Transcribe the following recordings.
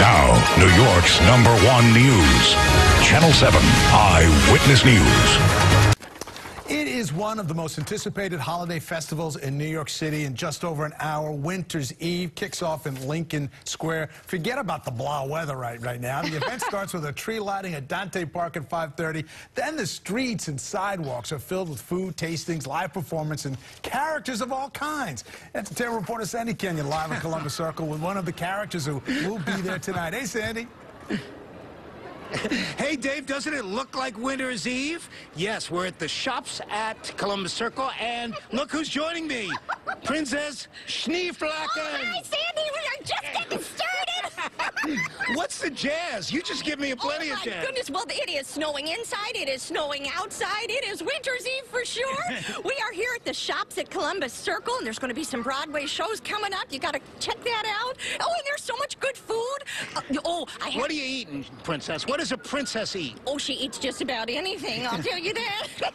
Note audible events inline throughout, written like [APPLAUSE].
Now, New York's number one news. Channel 7 Eyewitness News. Is one of the most anticipated holiday festivals in New York City in just over an hour. Winter's Eve kicks off in Lincoln Square. Forget about the blah weather right, right now. The event [LAUGHS] starts with a tree lighting at Dante Park at 5.30. Then the streets and sidewalks are filled with food, tastings, live performance, and characters of all kinds. Entertainment reporter Sandy Kenyon live in Columbus Circle with one of the characters who will be there tonight. Hey, Sandy. [LAUGHS] Hey, Dave, doesn't it look like Winter's Eve? Yes, we're at the shops at Columbus Circle, and look who's joining me. Princess Schneeflacken. Oh, hi, Sandy. We are just getting started. What's the jazz? You just give me a plenty oh, of jazz. my goodness. Well, it is snowing inside. It is snowing outside. It is Winter's Eve for sure. [LAUGHS] we are here at the shops at Columbus Circle, and there's going to be some Broadway shows coming up. You got to check that out. Oh, and there's so much good food. Uh, oh, I. What are you eating, Princess? What does a princess eat? Oh, she eats just about anything, I'll tell you that. [LAUGHS]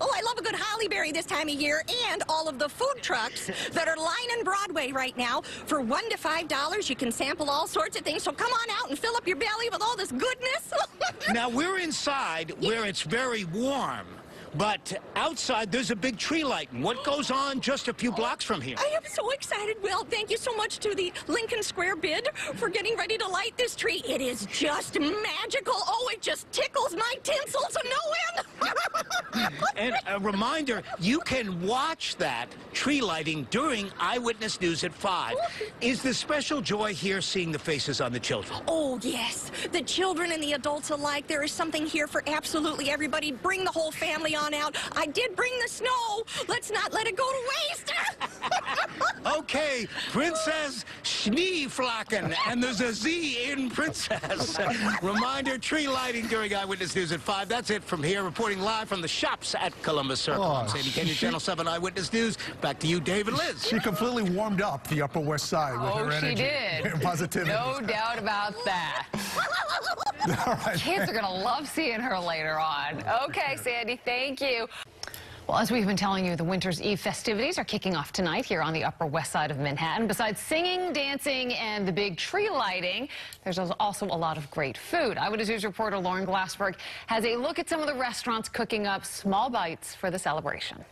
oh, I love a good holly berry this time of year, and all of the food trucks that are lining Broadway right now. For one to five dollars, you can sample all sorts of things. So come on out and fill up your belly with all this goodness. [LAUGHS] now, we're inside where it's very warm. But outside, there's a big tree lighting. What goes on just a few blocks from here? I am so excited. Well, thank you so much to the Lincoln Square bid for getting ready to light this tree. It is just magical. Oh, it just tickles my tinsel to no end. [LAUGHS] and a reminder, you can watch that tree lighting during Eyewitness News at 5. Is the special joy here seeing the faces on the children? Oh, yes. The children and the adults alike. There is something here for absolutely everybody. Bring the whole family on out. I did bring the snow. Let's not let it go to waste. [LAUGHS] okay, Princess Schneeflacken, and there's a Z in Princess. [LAUGHS] Reminder, tree lighting during Eyewitness News at 5. That's it from here, reporting live from the shops at Columbus Circle. Oh, Sandy Kenyon, Channel 7 Eyewitness News. Back to you, David Liz. She completely warmed up the Upper West Side with oh, her energy. she did. positivity. No doubt about that. [LAUGHS] Kids are going to love seeing her later on. Okay, Sandy, thank you. Well, as we've been telling you, the Winter's Eve festivities are kicking off tonight here on the Upper West Side of Manhattan. Besides singing, dancing, and the big tree lighting, there's also a lot of great food. Eyewitness News reporter Lauren Glassberg has a look at some of the restaurants cooking up small bites for the celebration.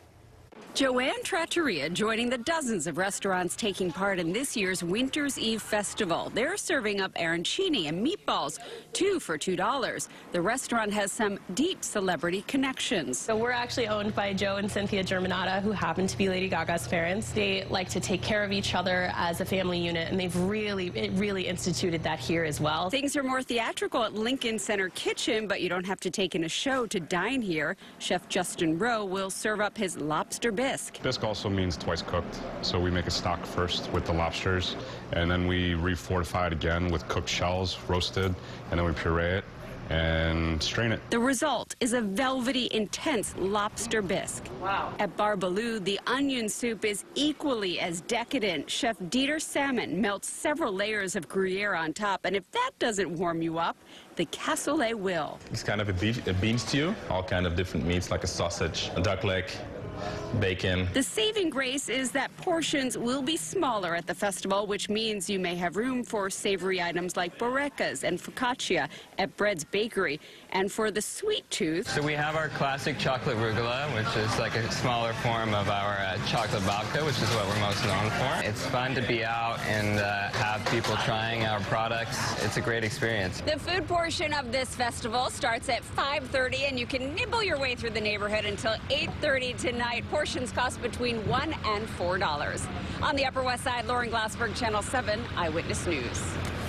Joanne Trattoria joining the dozens of restaurants taking part in this year's Winter's Eve Festival. They're serving up arancini and meatballs, two for $2. The restaurant has some deep celebrity connections. So we're actually owned by Joe and Cynthia Germanotta, who happen to be Lady Gaga's parents. They like to take care of each other as a family unit, and they've really, really instituted that here as well. Things are more theatrical at Lincoln Center Kitchen, but you don't have to take in a show to dine here. Chef Justin Rowe will serve up his lobster bisque. Bisque also means twice cooked. So we make a stock first with the lobsters, and then we refortify it again with cooked shells, roasted, and then we puree it and strain it. The result is a velvety, intense lobster bisque. Wow. At Bar Boulud, the onion soup is equally as decadent. Chef Dieter Salmon melts several layers of Gruyere on top, and if that doesn't warm you up, the cassoulet will. It's kind of a, beef, a bean stew, all kind of different meats like a sausage, a duck leg, bacon. The saving grace is that portions will be smaller at the festival, which means you may have room for savory items like bourekas and focaccia at Bread's Bakery. And for the sweet tooth... So we have our classic chocolate rugelach, which is like a smaller form of our uh, chocolate babka, which is what we're most known for. It's fun to be out and uh, have people trying our products. It's a great experience. The food portion of this festival starts at 5.30, and you can nibble your way through the neighborhood until 8.30 tonight. Portions cost between 1 and $4. On the Upper West Side, Lauren Glassberg, Channel 7, Eyewitness News.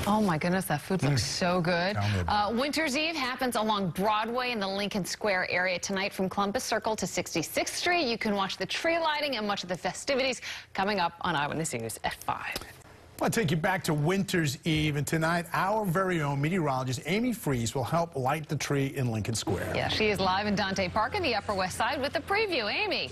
Oh my goodness, that food looks mm. so good. Uh, Winter's Eve happens along Broadway in the Lincoln Square area tonight from Columbus Circle to 66th Street. You can watch the tree lighting and much of the festivities coming up on Eyewitness News at 5. I want to take you back to Winter's Eve, and tonight our very own meteorologist Amy Freeze will help light the tree in Lincoln Square. Yeah, she is live in Dante Park in the Upper West Side with the preview. Amy.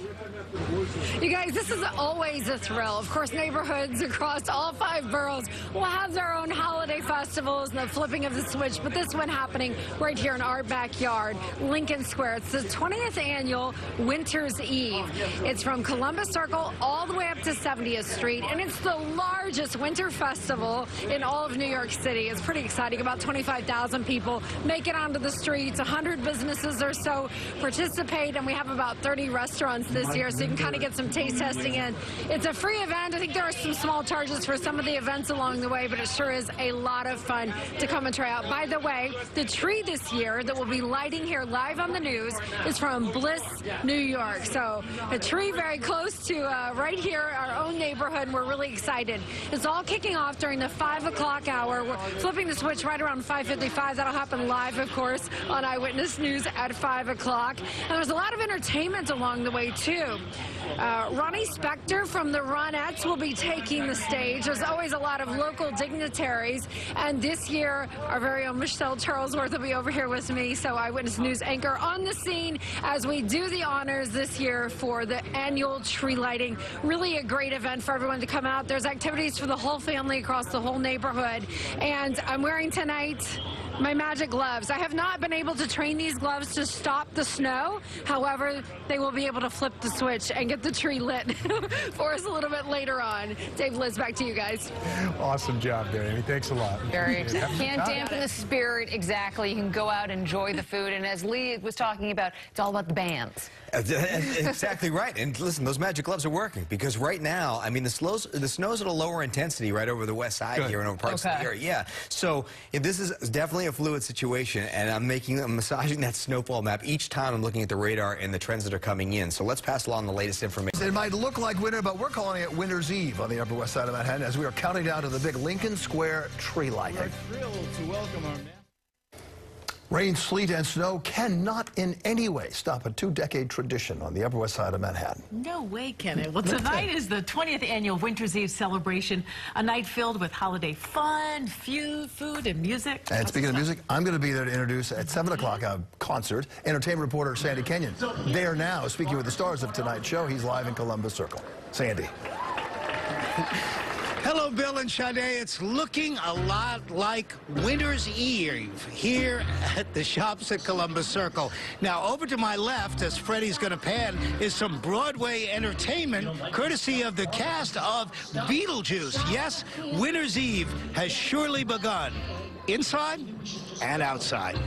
You guys, this is always a thrill. Of course, neighborhoods across all five boroughs will have their own holiday festivals and the flipping of the switch, but this one happening right here in our backyard, Lincoln Square. It's the 20th annual Winter's Eve. It's from Columbus Circle all the way up to 70th Street, and it's the largest winter winter festival in all of New York City. It's pretty exciting. About 25,000 people make it onto the streets. 100 businesses or so participate, and we have about 30 restaurants this year, so you can kind of get some taste testing in. It's a free event. I think there are some small charges for some of the events along the way, but it sure is a lot of fun to come and try out. By the way, the tree this year that will be lighting here live on the news is from Bliss, New York. So a tree very close to uh, right here, our own neighborhood, and we're really excited. It's all kicking off during the 5 o'clock hour. We're flipping the switch right around 5.55. That'll happen live, of course, on Eyewitness News at 5 o'clock. And there's a lot of entertainment along the way, too. Uh, Ronnie Spector from the Ronettes will be taking the stage. There's always a lot of local dignitaries. And this year, our very own Michelle Charlesworth will be over here with me. So Eyewitness News anchor on the scene as we do the honors this year for the annual tree lighting. Really a great event for everyone to come out. There's activities for the whole family across the whole neighborhood. And I'm wearing tonight my magic gloves. I have not been able to train these gloves to stop the snow. However, they will be able to flip the switch and get the tree lit [LAUGHS] for us a little bit later on. Dave Liz, back to you guys. Awesome job there, Amy. Thanks a lot. Very. [LAUGHS] Can't dampen the spirit. Exactly. You can go out, and enjoy the food. And as Lee was talking about, it's all about the bands. [LAUGHS] exactly right. And listen, those magic gloves are working because right now, I mean, the, slows, the snow's at a lower intensity right over the west side Good. here and over parts okay. of the area. Yeah. So this is definitely a fluid situation, and I'm making, I'm massaging that snowfall map each time I'm looking at the radar and the trends that are coming in. So let's pass along the latest information. It might look like winter, but we're calling it Winter's Eve on the Upper West Side of Manhattan as we are counting down to the big Lincoln Square tree lighting. We're thrilled to welcome our Rain, sleet, and snow cannot in any way stop a two-decade tradition on the Upper West Side of Manhattan. No way, can it? Well, tonight is the 20th annual Winter's Eve celebration, a night filled with holiday fun, food, food, and music. And speaking of music, I'm going to be there to introduce at 7 o'clock a concert. Entertainment reporter Sandy Kenyon there now, speaking with the stars of tonight's show. He's live in Columbus Circle. Sandy. [LAUGHS] Hello, Bill and Sade. It's looking a lot like Winter's Eve here at the shops at Columbus Circle. Now, over to my left, as Freddie's going to pan, is some Broadway entertainment courtesy of the cast of Beetlejuice. Yes, Winter's Eve has surely begun, inside and outside.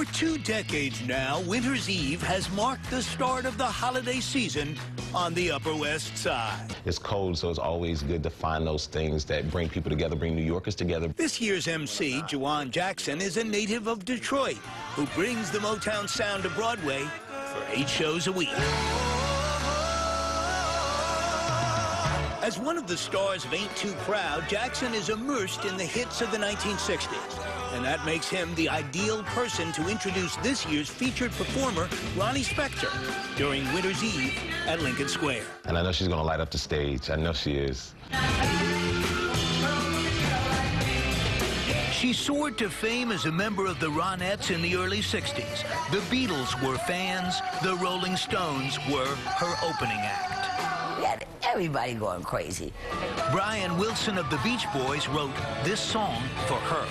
For two decades now, Winter's Eve has marked the start of the holiday season on the Upper West Side. It's cold, so it's always good to find those things that bring people together, bring New Yorkers together. This year's MC, Jawan Jackson, is a native of Detroit who brings the Motown sound to Broadway for eight shows a week. As one of the stars of Ain't Too Proud, Jackson is immersed in the hits of the 1960s. And that makes him the ideal person to introduce this year's featured performer, Ronnie Spector, during Winter's Eve at Lincoln Square. And I know she's going to light up the stage. I know she is. She soared to fame as a member of the Ronettes in the early 60s. The Beatles were fans. The Rolling Stones were her opening act. Everybody going crazy. Brian Wilson of the Beach Boys wrote this song for her.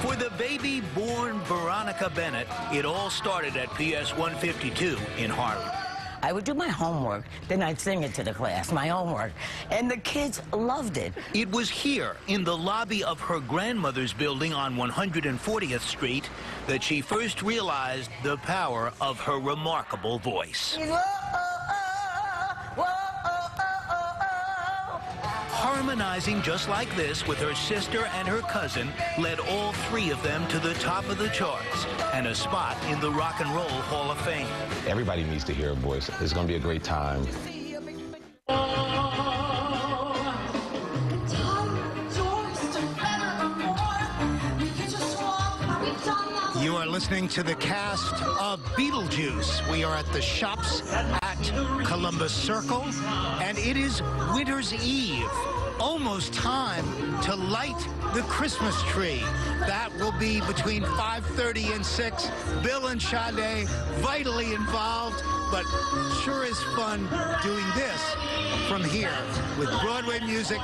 For the baby born Veronica Bennett, it all started at PS 152 in Harlem. I would do my homework, then I'd sing it to the class, my homework. And the kids loved it. It was here, in the lobby of her grandmother's building on 140th Street, that she first realized the power of her remarkable voice. Harmonizing just like this with her sister and her cousin led all three of them to the top of the charts and a spot in the Rock and Roll Hall of Fame. Everybody needs to hear her voice. It's going to be a great time. You are listening to the cast of Beetlejuice. We are at the shops at Columbus Circle, and it is Winter's Eve. Almost time to light the Christmas tree. That will be between 5.30 and 6. Bill and Sade vitally involved, but sure is fun doing this from here with Broadway music,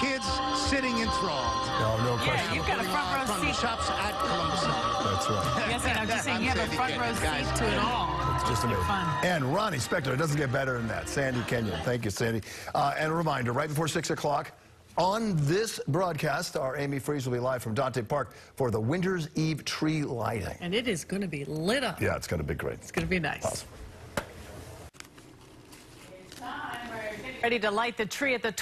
kids sitting enthralled. No, no question. Yeah, you've got a front row seat. From the shops at Columbus. That's right. Yes, and I'm just saying you have a front row seat to it all. It's just amazing. fun. And Ronnie Spector, it doesn't get better than that. Sandy Kenyon. Thank you, Sandy. Uh, and a reminder, right before 6 o'clock, on this broadcast, our Amy Freeze will be live from Dante Park for the Winter's Eve tree lighting. And it is going to be lit up. Yeah, it's going to be great. It's going to be nice. Awesome. Ready to light the tree at the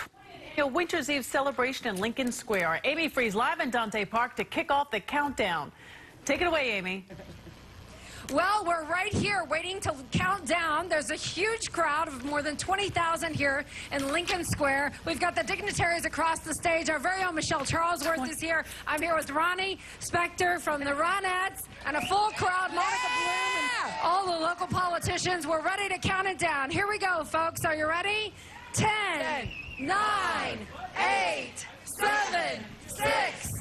20th annual Winter's Eve celebration in Lincoln Square. Amy Freeze live in Dante Park to kick off the countdown. Take it away, Amy. Well, we're right here waiting to count down. There's a huge crowd of more than 20,000 here in Lincoln Square. We've got the dignitaries across the stage. Our very own Michelle Charlesworth is here. I'm here with Ronnie Spector from the Ronettes and a full crowd, Monica Bloom and all the local politicians. We're ready to count it down. Here we go, folks. Are you ready? 10, 9, 8, 7,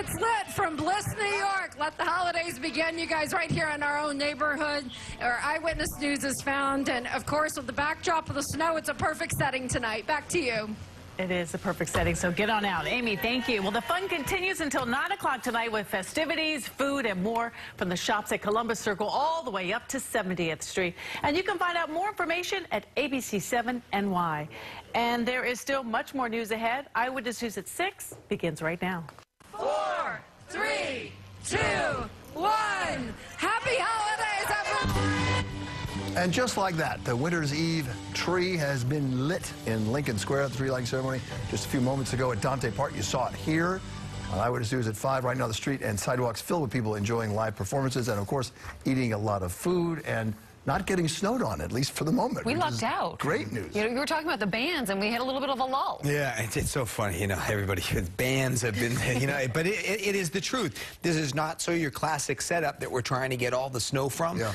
it's lit from Bliss, New York. Let the holidays begin, you guys, right here in our own neighborhood. Our Eyewitness News is found. And of course, with the backdrop of the snow, it's a perfect setting tonight. Back to you. It is the perfect setting, so get on out. Amy, thank you. Well, the fun continues until 9 o'clock tonight with festivities, food, and more from the shops at Columbus Circle all the way up to 70th Street. And you can find out more information at ABC7NY. And there is still much more news ahead. Eyewitness News at 6 begins right now. Three, two, one. Happy holidays, everyone! And just like that, the Winter's Eve tree has been lit in Lincoln Square at the tree lighting ceremony just a few moments ago at Dante Park. You saw it here. On Eyewitness News at 5, right now the street and sidewalks filled with people enjoying live performances and, of course, eating a lot of food and not getting snowed on, at least for the moment. We lucked out. Great news. You know, you were talking about the bands, and we had a little bit of a lull. Yeah, it's, it's so funny, you know, everybody, bands have been, you know, but it, it, it is the truth. This is not so your classic setup that we're trying to get all the snow from. Yeah.